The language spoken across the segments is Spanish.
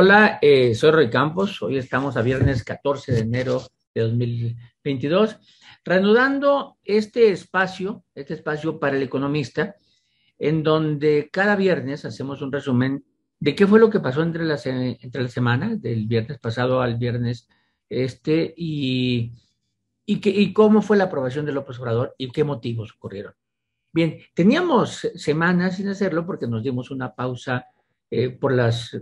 Hola, eh, soy Roy Campos. Hoy estamos a viernes 14 de enero de 2022, reanudando este espacio, este espacio para el economista, en donde cada viernes hacemos un resumen de qué fue lo que pasó entre la, entre la semana, del viernes pasado al viernes este, y, y, que, y cómo fue la aprobación del López Obrador y qué motivos ocurrieron. Bien, teníamos semanas sin hacerlo porque nos dimos una pausa eh, por, las,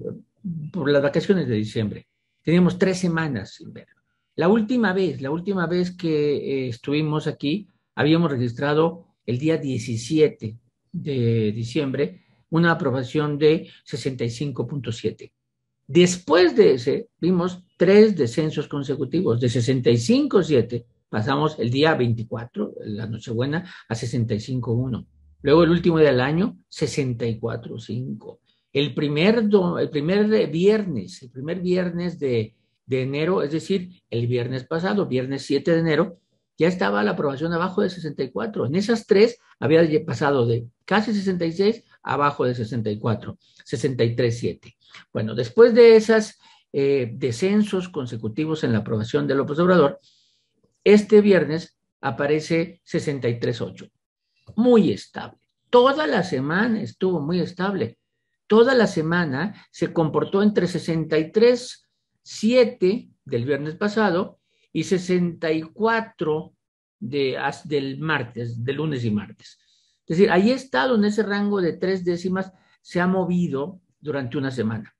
por las vacaciones de diciembre. Teníamos tres semanas sin verlo. La última vez, la última vez que eh, estuvimos aquí, habíamos registrado el día 17 de diciembre una aprobación de 65.7. Después de ese, vimos tres descensos consecutivos de 65.7 pasamos el día 24, la Nochebuena, a 65.1. Luego el último día del año, 64.5. El primer, el primer viernes, el primer viernes de, de enero, es decir, el viernes pasado, viernes 7 de enero, ya estaba la aprobación abajo de 64. En esas tres había pasado de casi 66 abajo de 64, 63.7. Bueno, después de esos eh, descensos consecutivos en la aprobación del López Obrador, este viernes aparece 63.8. Muy estable. Toda la semana estuvo muy estable. Toda la semana se comportó entre 63.7 del viernes pasado y 64 de, del martes, de lunes y martes. Es decir, ahí ha estado en ese rango de tres décimas, se ha movido durante una semana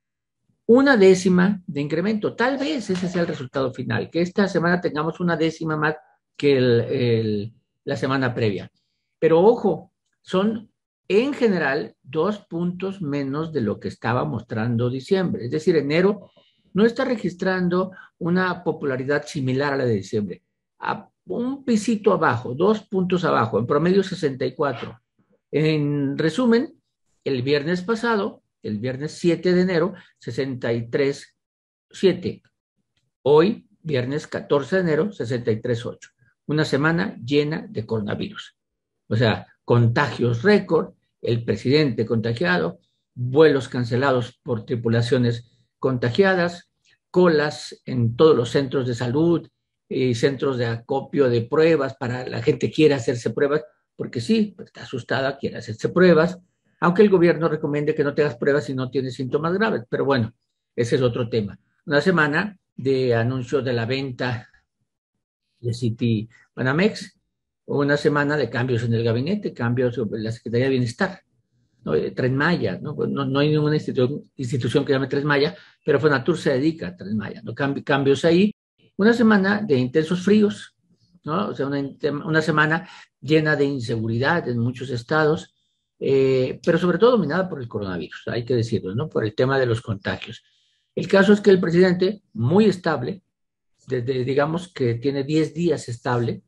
una décima de incremento. Tal vez ese sea el resultado final, que esta semana tengamos una décima más que la semana previa. Pero ojo, son en general dos puntos menos de lo que estaba mostrando diciembre. Es decir, enero no está registrando una popularidad similar a la de diciembre. A un pisito abajo, dos puntos abajo, en promedio 64. En resumen, el viernes pasado el viernes 7 de enero, 63.7. Hoy, viernes 14 de enero, 63.8. Una semana llena de coronavirus. O sea, contagios récord, el presidente contagiado, vuelos cancelados por tripulaciones contagiadas, colas en todos los centros de salud y centros de acopio de pruebas para la gente quiere hacerse pruebas, porque sí, pues, está asustada, quiere hacerse pruebas, aunque el gobierno recomiende que no te hagas pruebas si no tienes síntomas graves, pero bueno, ese es otro tema. Una semana de anuncio de la venta de City Banamex, una semana de cambios en el gabinete, cambios en la Secretaría de Bienestar, ¿no? Eh, Tren Maya, ¿no? Pues no, hay ninguna institución que llame Tren Maya, pero Fonatur se dedica a Tren Maya, ¿no? cambios ahí. Una semana de intensos fríos, ¿no? O sea, una, una semana llena de inseguridad en muchos estados, eh, pero sobre todo dominada por el coronavirus, hay que decirlo, ¿no? Por el tema de los contagios. El caso es que el presidente, muy estable, desde, digamos que tiene 10 días estable,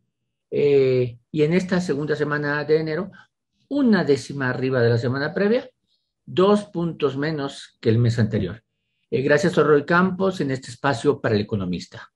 eh, y en esta segunda semana de enero, una décima arriba de la semana previa, dos puntos menos que el mes anterior. Eh, gracias a Roy Campos en este espacio para el economista.